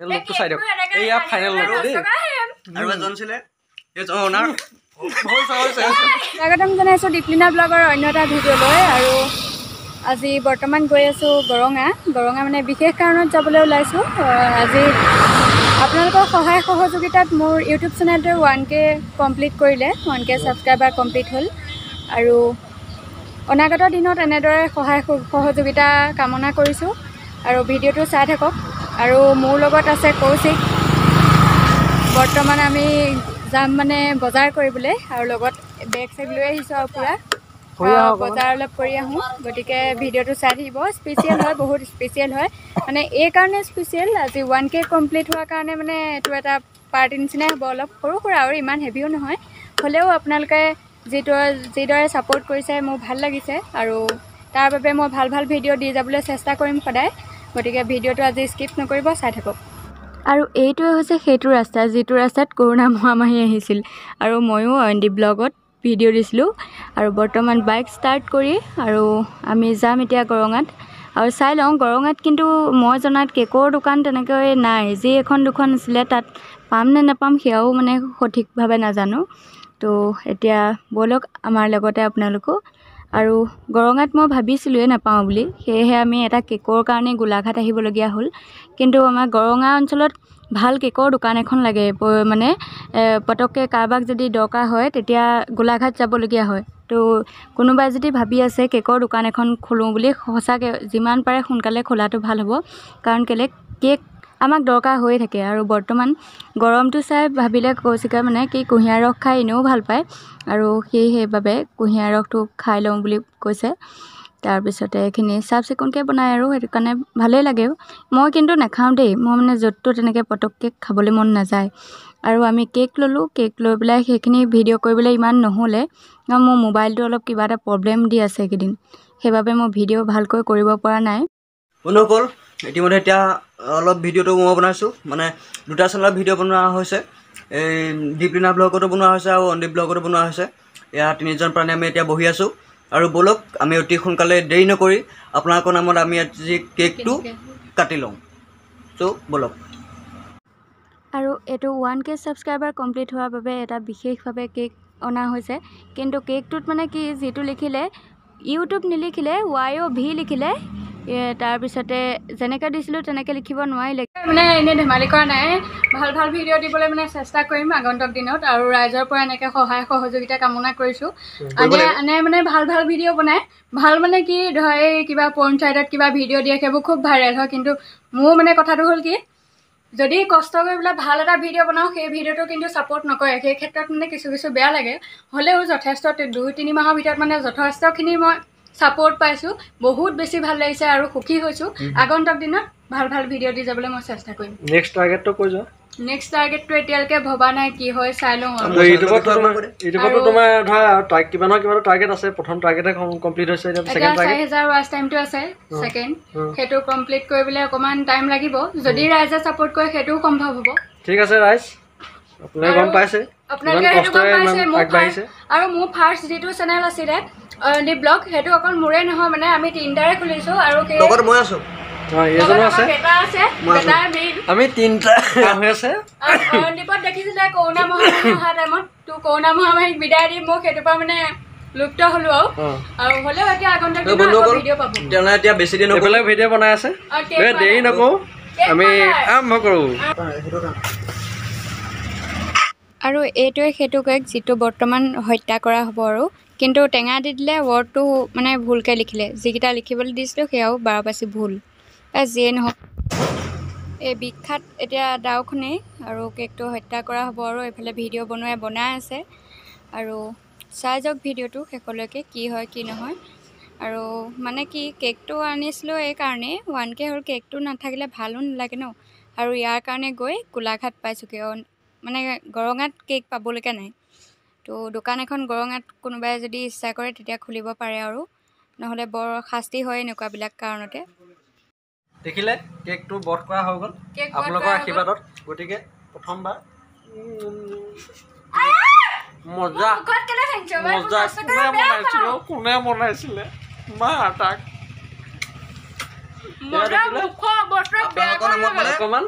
লুকটো চাই দিয়ক। এইয়া ফাইনেল লুক দেই। আৰু এজন আছিলে। এইজন অনাৰ হৈছে হৈছে। স্বাগতম জনাইছোঁ দীপলিনা ব্লগৰ অন্য এটা ভিডিঅ'লৈ আৰু আজি বৰ্তমান গৈ আছোঁ গৰঙা। গৰঙা মানে বিশেষ কাৰণত যাবলৈ ওলাইছোঁ। আজি আপোনালোকৰ সহায় সহযোগিতাত মোৰ ইউটিউব চেনেলটোৱে ওৱান কে কমপ্লিট কৰিলে। ওৱান কে ছাবস্ক্ৰাইবাৰ কমপ্লিট হ'ল। আৰু অনাগত দিনত এনেদৰে সহায় সহ- সহযোগিতা কামনা কৰিছোঁ। আৰু ভিডিঅ'টো চাই থাকক। আৰু মোৰ লগত আছে কৌশিক। বৰ্তমান আমি যাম মানে বজাৰ কৰিবলৈ আৰু লগত বেগ চেগ লৈ আহিছোঁ আৰু পূৰা। বজাৰ অলপ কৰি আহোঁ গতিকে ভিডিঅ'টো চাই থাকিব। স্পেচিয়েল হয় বহুত স্পেচিয়েল হয়। মানে এই কাৰণে স্পেচিয়েল আজি ওৱান কে কমপ্লিট হোৱাৰ কাৰণে মানে এইটো এটা পাৰ্টি নিচিনাই হ'ব অলপ। সৰু সুৰা আৰু ইমান হেভিও নহয়। হ'লেও আপোনালোকে যিটো যিদৰে ছাপোৰ্ট কৰিছে মোৰ ভাল লাগিছে। আৰু তাৰ বাবে মই ভাল ভাল ভিডিঅ' দি যাবলৈ চেষ্টা কৰিম সদায়। গতিকে ভিডিঅ'টো আজি স্কিপ নকৰিব চাই থাকক। আৰু এইটোৱে হৈছে সেইটো ৰাস্তা যিটো ৰাস্তাত কৰোণা মহামাৰী আহিছিল। আৰু ময়ো অইনদি ব্লগত ভিডিঅ' দিছিলোঁ। আৰু বৰ্তমান বাইক ষ্টাৰ্ট কৰি আৰু আমি যাম এতিয়া গৰঙাত। আৰু চাই লওঁ গৰঙাত কিন্তু মই জনাত কেকৰ দোকান তেনেকৈ নাই। যি এখন দুখন আছিলে তাত পাম নে নাপাম সেয়াও মানে সঠিকভাৱে নাজানো। তো এতিয়া ব'লক আমাৰ লগতে আপোনালোকো। আৰু গৰঙাত মই ভাবিছিলোঁৱে নাপাওঁ বুলি। সেয়েহে আমি এটা কেকৰ কাৰণে গোলাঘাট আহিবলগীয়া হ'ল। কিন্তু আমাৰ গৰঙা অঞ্চলত ভাল কেকৰ দোকান এখন লাগে। মানে পটককৈ কাৰোবাক যদি দৰকাৰ হয় তেতিয়া গোলাঘাট যাবলগীয়া হয়। তো কোনোবাই যদি ভাবি আছে কেকৰ দোকান এখন খোলোঁ বুলি সঁচাকৈ যিমান পাৰে সোনকালে খোলাটো ভাল হ'ব। কাৰণ কেলৈ কেক আমাক দৰকাৰ হৈয়ে থাকে আৰু বৰ্তমান গৰমটো চাই ভাবিলে কৌশিকা মানে কি কুঁহিয়াৰ ৰস খাই এনেও ভাল পায় আৰু সেই সেইবাবে কুঁহিয়াৰ ৰসটো খাই লওঁ বুলি কৈছে। তাৰপিছতে এইখিনি চাফ চিকুণকৈ বনায় আৰু সেইটো কাৰণে ভালেই লাগে। মই কিন্তু নাখাওঁ দেই মই মানে য'তটো তেনেকৈ পটককৈ খাবলৈ মন নাযায়। আৰু আমি কেক ল'লোঁ কেক লৈ পেলাই সেইখিনি ভিডিঅ' কৰিবলৈ ইমান নহ'লে মোৰ মোবাইলটো অলপ কিবা এটা প্ৰব্লেম দি আছে এইকেইদিন। সেইবাবে মই ভিডিঅ' ভালকৈ কৰিব পৰা নাই। ইতিমধ্যে এতিয়া অলপ ভিডিঅ'টো মই বনাইছোঁ। মানে দুটা চেনেলত ভিডিঅ' বনোৱা হৈছে। এই দীপলিনা ব্লগতো বনোৱা হৈছে আৰু অন্দীপ ব্লগতো বনোৱা হৈছে। এয়া তিনিজন প্ৰাণী আমি এতিয়া বহি আছোঁ। আৰু ব'লক আমি অতি সোনকালে দেৰি নকৰি আপোনালোকৰ নামত আমি আজি কেকটো কাটি লওঁ। চ' ব'লক। আৰু এইটো ওৱান কে ছাবস্ক্ৰাইবাৰ কমপ্লিট হোৱাৰ বাবে এটা বিশেষভাৱে কেক অনা হৈছে। কিন্তু কেকটোত মানে কি যিটো লিখিলে ইউটিউব নিলিখিলে ৱাই অ' ভি লিখিলে তাৰপিছতে যেনেকৈ দিছিলোঁ তেনেকৈ লিখিব নোৱাৰিলে। মানে এনেই ধেমালি কৰা নাই। ভাল ভাল ভিডিঅ' দিবলৈ মানে চেষ্টা কৰিম আগন্তুক দিনত আৰু ৰাইজৰ পৰা এনেকৈ সহায় সহযোগিতা কামনা কৰিছোঁ। আনে আনে মানে ভাল ভাল ভিডিঅ' বনায় ভাল মানে কি ধৰ এই কিবা পঞ্চায়তত কিবা ভিডিঅ' দিয়ে সেইবোৰ খুব ভাইৰেল হয়। কিন্তু মোৰ মানে কথাটো হ'ল কি যদি কষ্ট কৰি পেলাই ভাল এটা ভিডিঅ' বনাওঁ সেই ভিডিঅ'টো কিন্তু ছাপোৰ্ট নকৰে। সেই ক্ষেত্ৰত মানে কিছু কিছু বেয়া লাগে। হ'লেও যথেষ্ট দুই তিনি মাহৰ ভিতৰত মানে যথেষ্টখিনি মই ছাপোৰ্ট পাইছোঁ। বহুত বেছি ভাল লাগিছে আৰু সুখী হৈছোঁ। আগন্তুক দিনত ভাল ভাল ভিডিঅ' দি যাবলৈ মই চেষ্টা কৰিম। নেক্সট টাৰ্গেটটো কৈ যোৱা। নেক্সট টাৰ্গেটটো এতিয়ালৈকে ভবা নাই কি হয় চাই লওঁ ইউটিউবতো তোমাৰ ধৰা টা- কিবা নহয় কিবা টাৰ্গেট আছে প্ৰথম টাৰ্গেটে কমপ্লিট হৈছে এতিয়া চাৰি টাৰ্গেট হেজাৰ ৱাচ টাইমটো আছে ছেকেণ্ড উম। সেইটো কমপ্লিট কৰিবলৈ অকণমান টাইম লাগিব। যদি ৰাইজে ছাপোৰ্ট কৰে সেইটোও সম্ভৱ হ'ব। ঠিক আছে ৰাইজ। আপোনালোকে গম পাইছে। আপোনালোকে সেইটো গম পাইছে আৰু মোৰ ফাৰ্ষ্ট যিটো চেনেল আছিলে দি ব্লগ সেইটো অকল মোৰে নহয় মানে আমি তিনিটাৰে খুলিছোঁ আৰু লগত মই আছোঁ। আমি তিনিটা কাম হৈ আছে। আৰু অয়নদীপত দেখিছিলে কৰোণা মহামাৰী অহা টাইমত। তো কৰোণা মহামাৰীক বিদায় দি মোক সেইটোৰ পৰা মানে লুপ্ত হ'লোঁ আৰু। হ'লেও এতিয়া আগন্তুক ভিডিঅ' পাব তেনেহ'লে এতিয়া বেছি দিন এইফালে ভিডিঅ' বনাই আছে। দেৰি। নকৰোঁ। আমি। আৰম্ভ কৰোঁ। আৰু এইটোৱে সেইটো কেক যিটো বৰ্তমান হত্যা কৰা হ'ব আৰু। কিন্তু টেঙা দি দিলে ৱৰ্ডটো মানে ভুলকৈ লিখিলে। যিকেইটা লিখিবলৈ দিছিলোঁ সেয়াও বাৰ পাচি ভুল। যিয়ে নহওক। এই বিখ্যাত এতিয়া দাওখনেই আৰু কেকটো হত্যা কৰা হ'ব আৰু এইফালে ভিডিঅ' বনোৱাই বনাই আছে। আৰু চাই যাওক ভিডিঅ'টো শেষলৈকে কি হয় কি নহয়। আৰু মানে কি কেকটো আনিছিলোঁ এইকাৰণেই ওৱান কে হ'ল কেকটো নাথাকিলে ভালো নালাগে ন। আৰু ইয়াৰ কাৰণে গৈ গোলাঘাট পাইছোঁগৈ। অন- মানে গৰঙাত কেক পাবলৈকে নাই। তো দোকান এখন গৰঙাত কোনোবাই যদি ইচ্ছা কৰে তেতিয়া খুলিব পাৰে আৰু। নহ'লে বৰ শাস্তি হয় এনেকুৱাবিলাক কাৰণতে। দেখিলে? কেকটো বধ কৰা হৈ গ'ল। আপোনালোকৰ। আশীৰ্বাদত। গতিকে প্ৰথমবাৰ। মজা। মজা। কোনে বনাইছিলে? অ? কোনে বনাইছিলে? মা তাক। অকণমান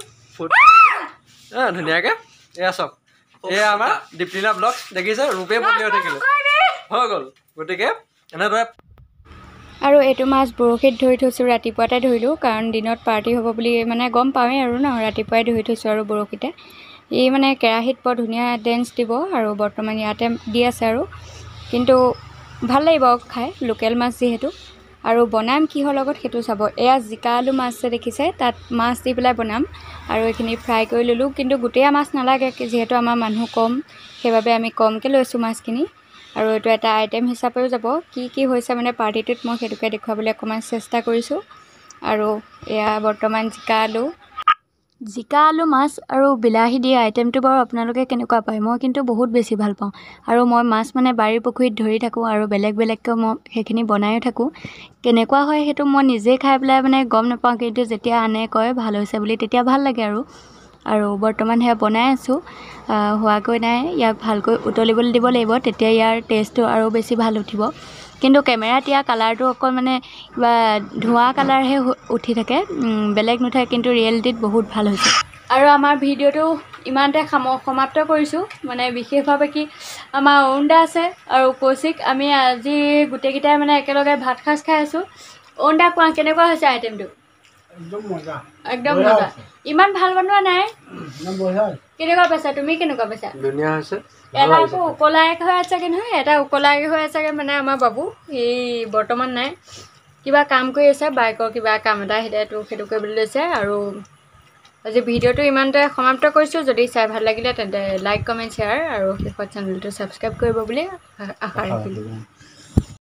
ধুনীয়াকৈ। এয়া চাওক। এয়া আমাৰ দীপ্তিনা ব্লগ দেখিছে? ৰূপে বদলি হৈ থাকিলে। হৈ গ'ল। গতিকে এনেদৰে আৰু এইটো মাছ বৰশীত ধৰি থৈছোঁ ৰাতিপুৱাতে ধৰিলোঁ কাৰণ দিনত পাৰ্টি হ'ব বুলি মানে গম পাওঁৱেই আৰু ন ৰাতিপুৱাই ধৰি থৈছোঁ আৰু বৰশীতে। ই মানে কেৰাহীত বৰ ধুনীয়া ডেন্স দিব আৰু বৰ্তমান ইয়াতে দি আছে আৰু। কিন্তু ভাল লাগিব খাই লোকেল মাছ যিহেতু। আৰু বনাম কিহৰ লগত সেইটো চাব। এয়া জিকা আলু মাছ যে দেখিছে তাত মাছ দি পেলাই বনাম। আৰু এইখিনি ফ্ৰাই কৰি ল'লোঁ কিন্তু গোটেই মাছ নালাগে যিহেতু আমাৰ মানুহ কম। সেইবাবে আমি কমকৈ লৈছোঁ মাছখিনি। আৰু এইটো এটা আইটেম হিচাপেও যাব। কি কি হৈছে মানে পাৰ্টিটোত মই সেইটোকে দেখুৱাবলৈ অকণমান চেষ্টা কৰিছোঁ। আৰু এয়া বৰ্তমান জিকা আলু। জিকা আলু মাছ আৰু বিলাহী দিয়া আইটেমটো বাৰু আপোনালোকে কেনেকুৱা পায়? মই কিন্তু বহুত বেছি ভাল পাওঁ। আৰু মই মাছ মানে বাৰীৰ পুখুৰীত ধৰি থাকোঁ আৰু বেলেগ বেলেগকৈ মই সেইখিনি বনায়ো থাকোঁ। কেনেকুৱা হয় সেইটো মই নিজেই খাই পেলাই মানে গম নাপাওঁ কিন্তু যেতিয়া আনে কয় ভাল হৈছে বুলি তেতিয়া ভাল লাগে আৰু। আৰু বৰ্তমান সেয়া বনাই আছোঁ। হোৱাগৈ নাই। ইয়াক ভালকৈ উতলিবলৈ দিব লাগিব। তেতিয়া ইয়াৰ টেষ্টটো আৰু বেছি ভাল উঠিব। কিন্তু কেমেৰাত ইয়াৰ কালাৰটো অকল মানে কিবা ধোঁৱা কালাৰহে উঠি থাকে বেলেগ নুঠে কিন্তু ৰিয়েলিটিত বহুত ভাল হৈছে। আৰু আমাৰ ভিডিঅ'টো ইমানতে সাম সমাপ্ত কৰিছোঁ। মানে বিশেষভাৱে কি আমাৰ অৰুণদা আছে আৰু কৌশিক আমি আজি গোটেইকেইটাই মানে একেলগে ভাত সাজ খাই আছোঁ। অৰুণদা কোৱা কেনেকুৱা হৈছে আইটেমটো? একদম মজা। ইমান ভাল বনোৱা নাই। কেনেকুৱা পাইছা? তুমি কেনেকুৱা পাইছা? ধুনীয়া হৈছে। এটা আকৌ উকলাই হৈ আছেগৈ নহয় এটা উকলাই হৈ আছেগৈ মানে আমাৰ বাবু এই বৰ্তমান নাই। কিবা কাম কৰি আছে বাইকৰ কিবা কাম এটা সেইটো সেইটো কৰিবলৈ লৈছে আৰু আজি ভিডিঅ'টো ইমানতে সমাপ্ত কৰিছোঁ যদি চাই ভাল লাগিলে তেন্তে লাইক কমেণ্ট শ্বেয়াৰ আৰু শেষত চেনেলটো ছাবস্ক্ৰাইব কৰিব বুলি আশা ৰাখিলোঁ।